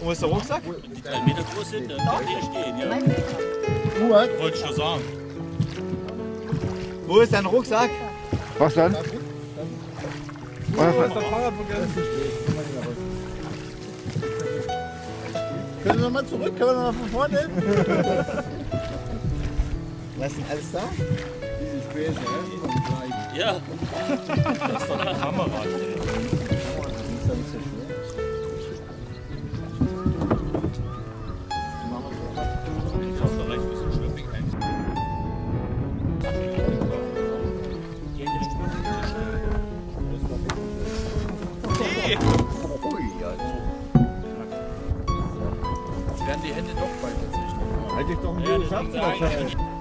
Wo ist der Rucksack? Die drei Meter groß sind, dann kann die stehen, ja. Ruhe. Wollte ich schon sagen. Wo ist dein Rucksack? Was dann? Das Fahrrad vergessen. Können wir nochmal zurück? Können wir nochmal von vorne? Was ist denn alles da? Diese Späße, ja? Ja, Das ist doch die Kamera. Jetzt werden die Hände doch bald dazwischen. Halt dich doch ja ein